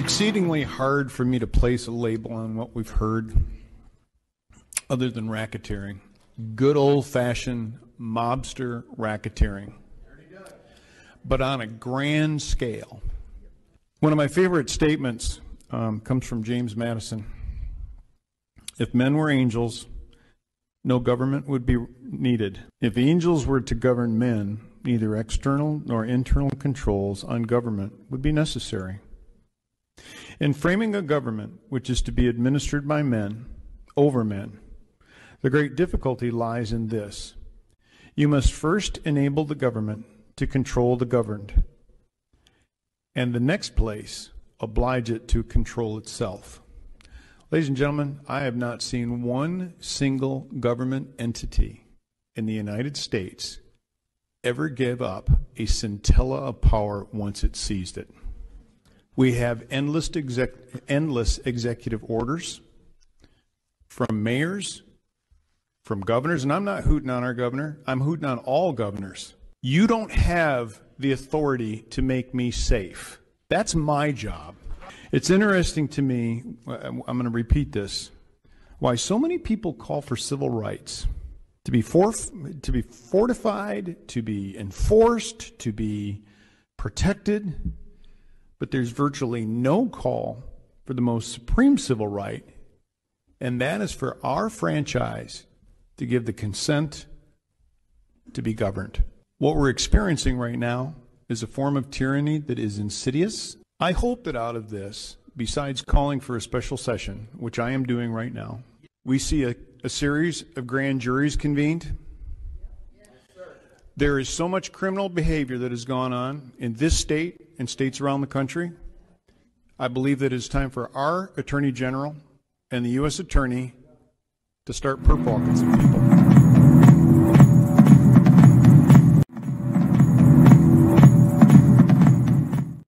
exceedingly hard for me to place a label on what we've heard other than racketeering. Good old fashioned mobster racketeering. But on a grand scale. One of my favorite statements um, comes from James Madison. If men were angels, no government would be needed. If angels were to govern men, neither external nor internal controls on government would be necessary. In framing a government which is to be administered by men, over men, the great difficulty lies in this. You must first enable the government to control the governed, and the next place, oblige it to control itself. Ladies and gentlemen, I have not seen one single government entity in the United States ever give up a scintilla of power once it seized it. We have endless, exec, endless executive orders from mayors, from governors, and I'm not hooting on our governor, I'm hooting on all governors. You don't have the authority to make me safe. That's my job. It's interesting to me, uh, I'm going to repeat this, why so many people call for civil rights to be, for, to be fortified, to be enforced, to be protected, but there's virtually no call for the most supreme civil right, and that is for our franchise to give the consent to be governed. What we're experiencing right now is a form of tyranny that is insidious, I hope that out of this, besides calling for a special session, which I am doing right now, we see a, a series of grand juries convened. There is so much criminal behavior that has gone on in this state and states around the country. I believe that it's time for our Attorney General and the U.S. Attorney to start walking some people.